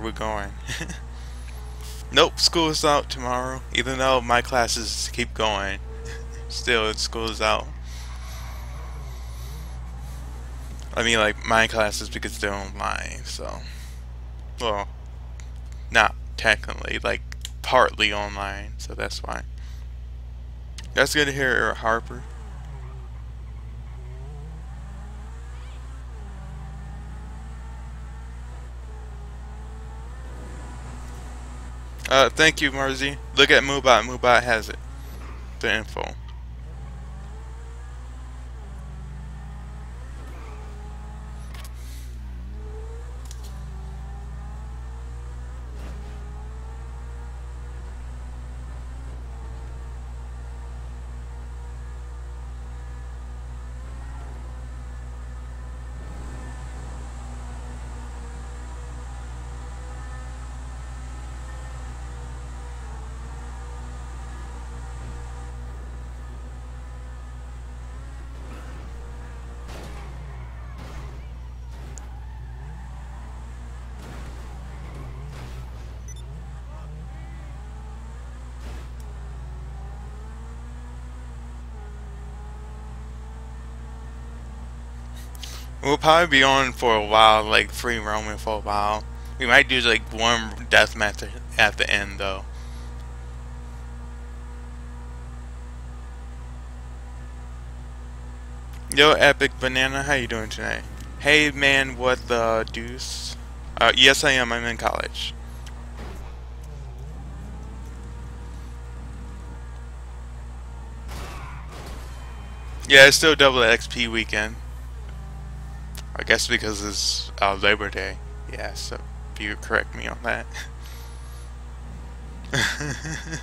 we going? nope, school is out tomorrow. Even though my classes keep going, still school is out. I mean, like my classes because they're online, so well, not technically, like partly online, so that's why. That's good to hear, Harper. Uh, thank you, Marzi. Look at Moobot. Moobot has it. The info. We'll probably be on for a while, like free roaming for a while. We might do like one death match at the end though. Yo, Epic Banana, how you doing tonight? Hey man, what the deuce? Uh, yes I am, I'm in college. Yeah, it's still double XP weekend. I guess because it's uh, Labor Day. Yeah, so if you correct me on that.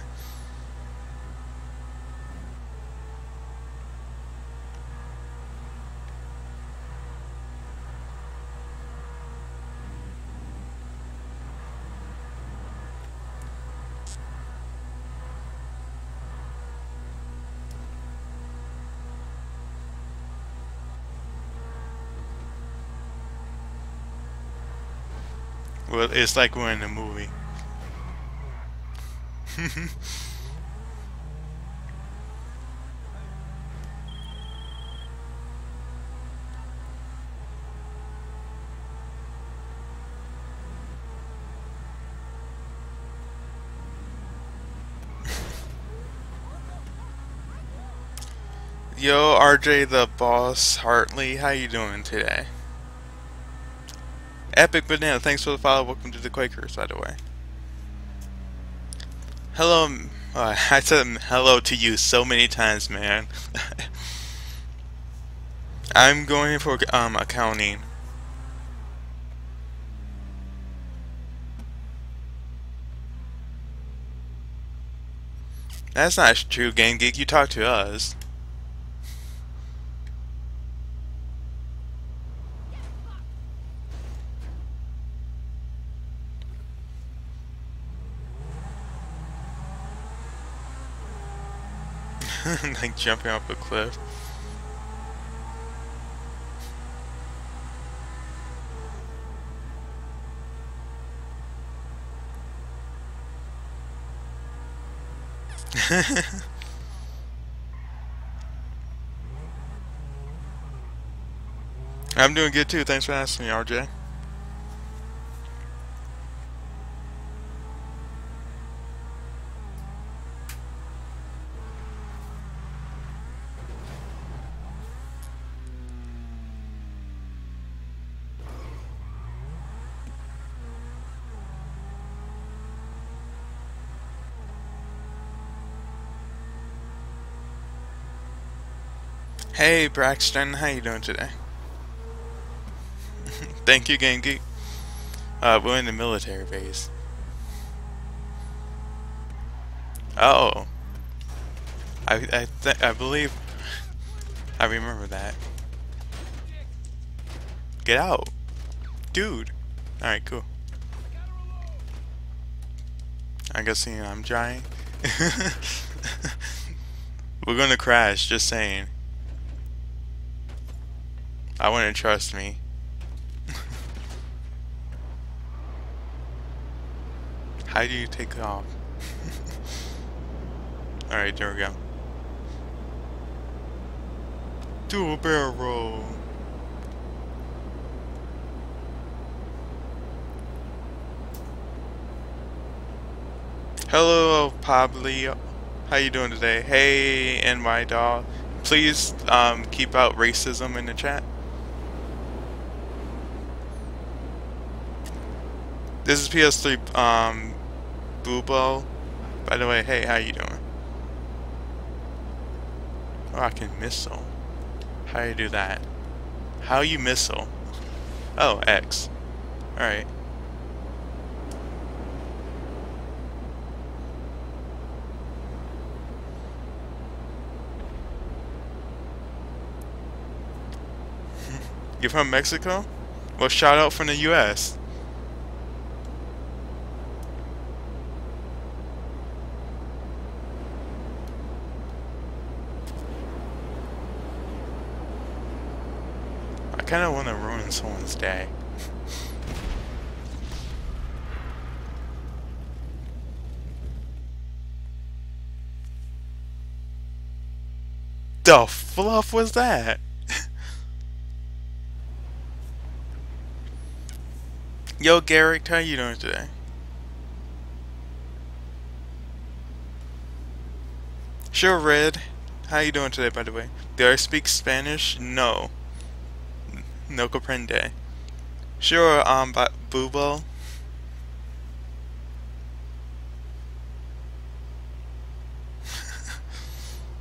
It's like we're in a movie. Yo, RJ the Boss Hartley, how you doing today? Epic Banana, thanks for the follow. Welcome to the Quakers, by the way. Hello, uh, I said hello to you so many times, man. I'm going for um, accounting. That's not true, Game Geek. You talk to us. like jumping off a cliff. I'm doing good too. Thanks for asking me, RJ. Hey Braxton, how you doing today? Thank you, Game Geek. Uh, we're in the military base. Oh. I I I believe I remember that. Get out, dude. All right, cool. I guess you know, I'm trying. We're gonna crash. Just saying. I wouldn't trust me. How do you take off? Alright, there we go. Do a barrel roll. Hello, Pablo. How you doing today? Hey, NY Doll. Please um, keep out racism in the chat. This is PS3 um, Boobo. By the way, hey, how you doing? Oh, I can missile. How you do that? How you missile? Oh, X. Alright. You're from Mexico? Well, shout out from the U.S. kind of want to ruin someone's day. the fluff was that? Yo, Garrick, how you doing today? Sure, Red. How you doing today, by the way? Do I speak Spanish? No. No comprende. Sure, um, but Boobo.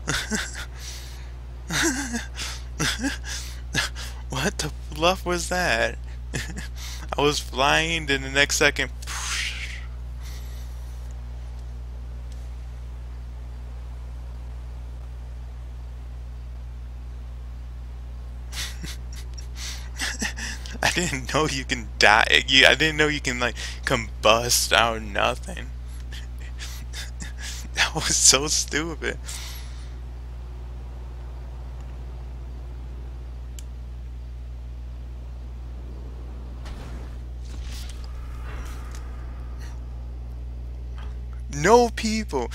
what the fluff was that? I was flying, then the next second. I didn't know you can die. I didn't know you can like combust out nothing. that was so stupid. No people.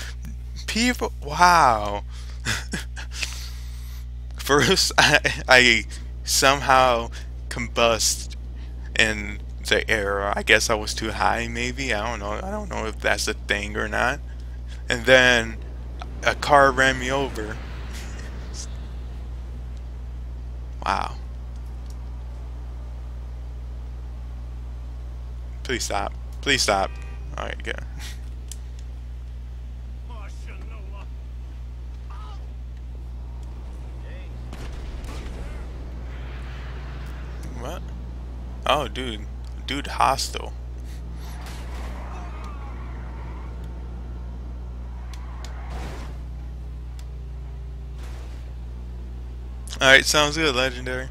People. Wow. First, I, I somehow combust in the air. I guess I was too high, maybe. I don't know. I don't know if that's a thing or not. And then a car ran me over. wow. Please stop. Please stop. Alright, good. dude. Dude hostile. Alright, sounds good, legendary.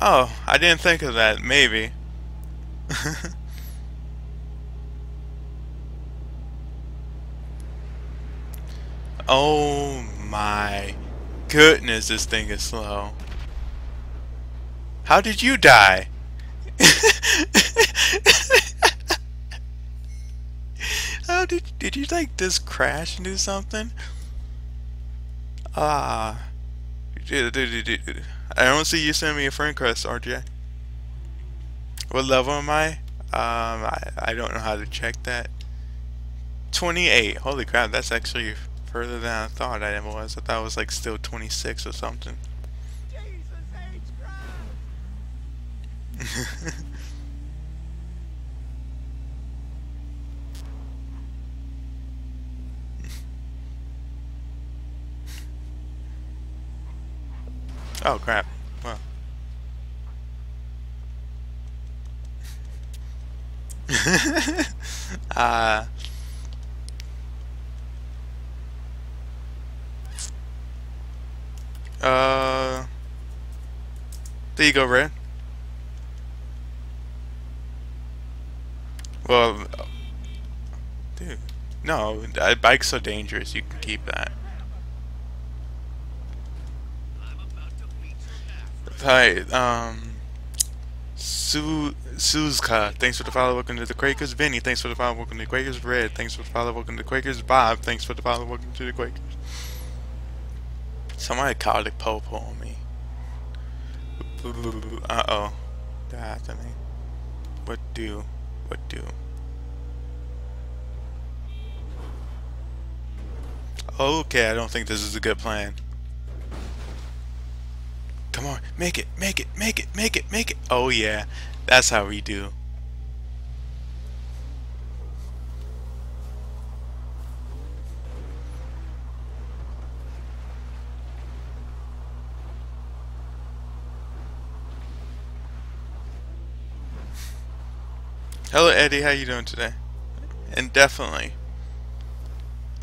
Oh, I didn't think of that, maybe. Oh my goodness, this thing is slow. How did you die? How did did you like just crash into something? Ah, I don't see you send me a friend request, RJ. What level am I? Um, I I don't know how to check that. 28. Holy crap, that's actually further than I thought I was. I thought it was like still 26 or something. oh crap. Well. uh Uh, there you go, Red. Well, dude, no, bike's so dangerous. You can keep that. Hi, um, Su Suzka, thanks for the follow. Welcome to the Quakers. Vinny, thanks for the follow. Welcome to the Quakers. Red, thanks for the follow. Welcome to the Quakers. Bob, thanks for the follow. Welcome to the Quakers. Somebody called it popo on me. Uh oh, that happening. What do? What do? Okay, I don't think this is a good plan. Come on, make it, make it, make it, make it, make it. Oh yeah, that's how we do. Hello Eddie, how you doing today? And definitely.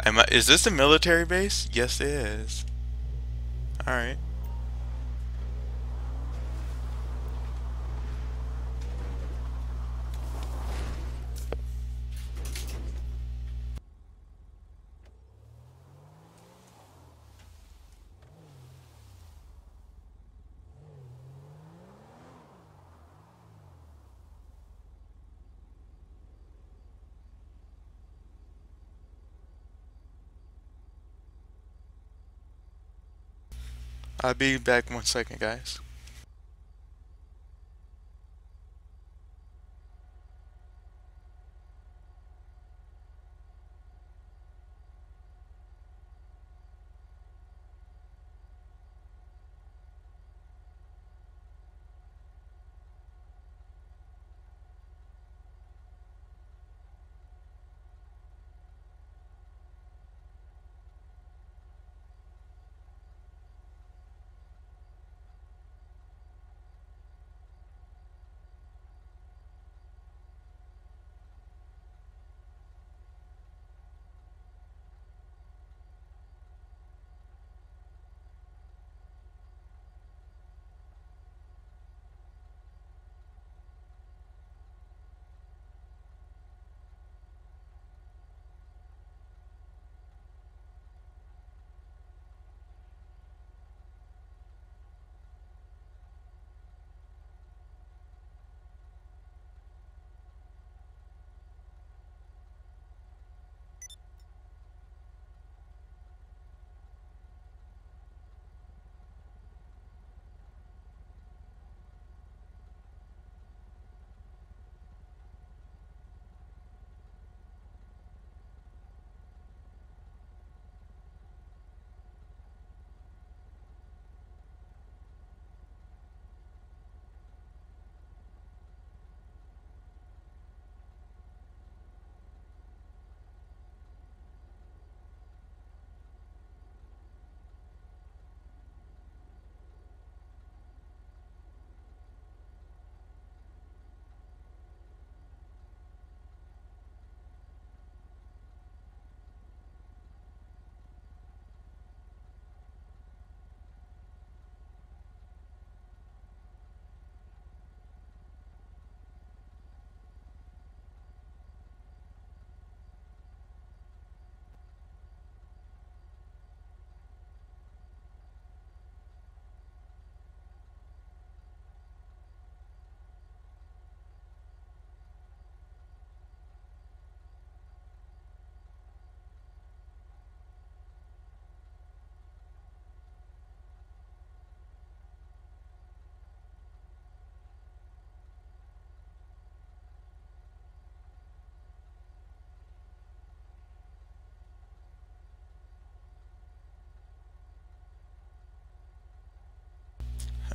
Am I, is this a military base? Yes it is. Alright. I'll be back one second, guys.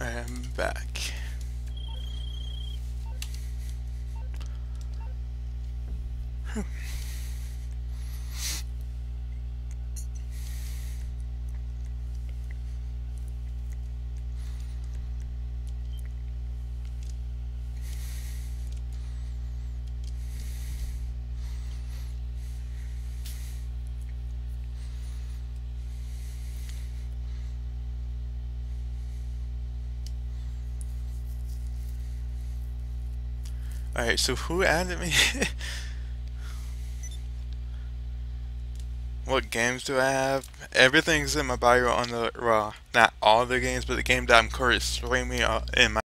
I am back. Alright, so who added me? what games do I have? Everything's in my bio on the raw. Not all the games, but the game that I'm currently streaming in my